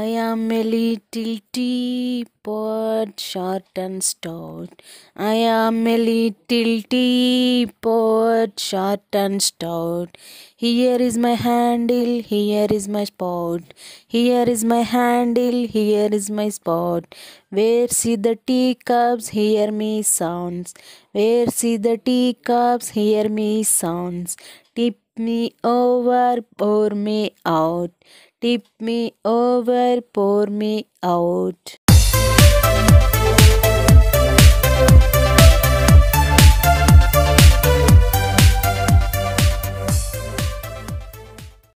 am a little teapot, short and stout. I am a little teapot, short and stout. Here is my handle, here is my spout. Here is my handle, here is my spout. Where see the teacups, hear me sounds. Where see the teacups, hear me sounds. Tip me over, pour me out. Tip me over, pour me out.